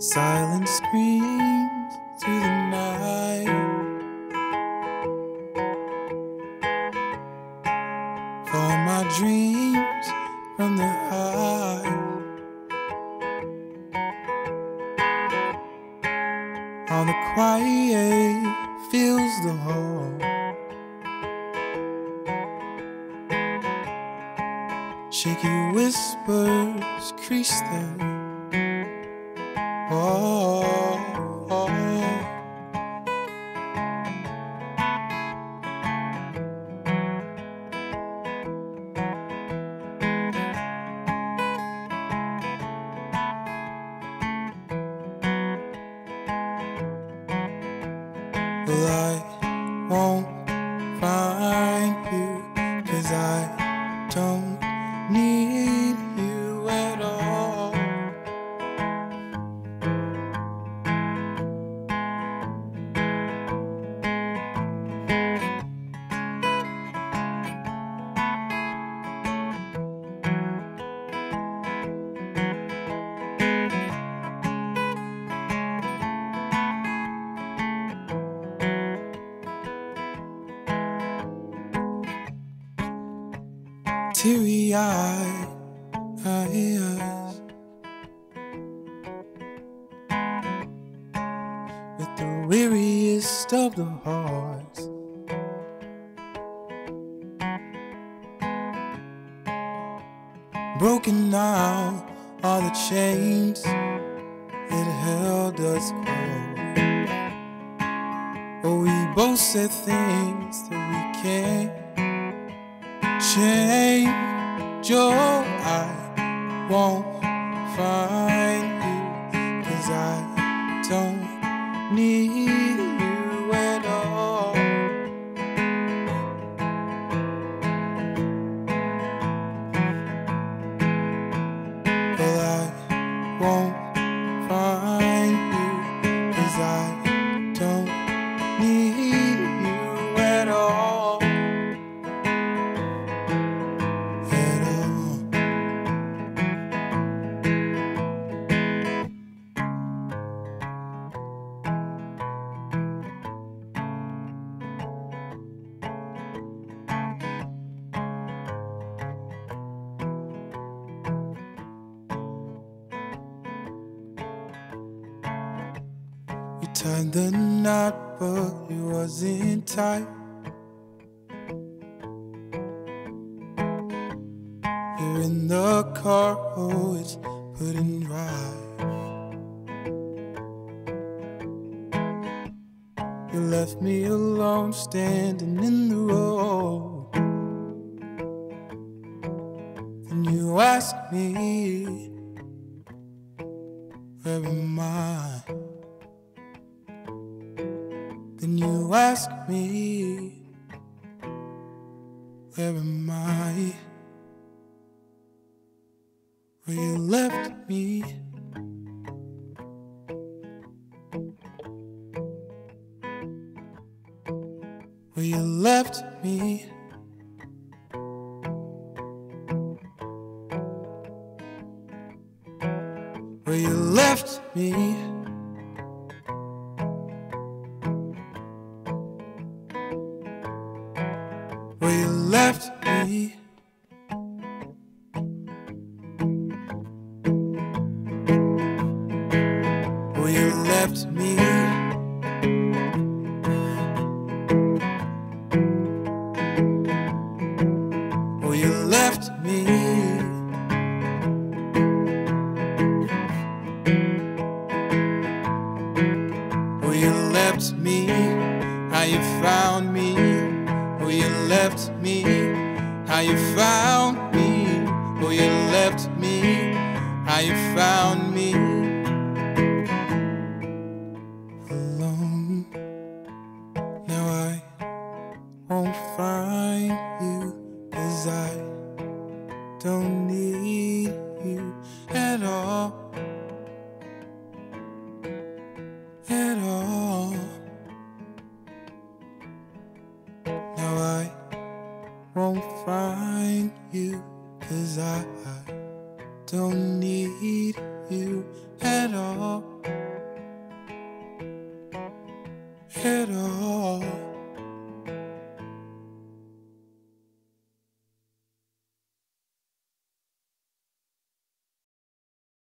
Silent screams through the night. For my dreams from the high. All the quiet fills the hall. Shaky whispers crease the wall. Well, I won't find you, cause I don't need Teary eyes uh, with the weariest of the hearts. Broken now are the chains that held us close. Oh, we both said things that we can't change. Oh, I won't find you, cause I don't need tied the knot, but it wasn't tight. You're in the car, oh, it's in drive. You left me alone, standing in the road. And you asked me, Where am I? You ask me, Where am I? Where you left me. Where you left me. You found me where you left me, how you found me, where you left me, how you found me. Alone. Now I won't find you, cause I don't need you at all. won't find you, cause I don't need you at all. At all.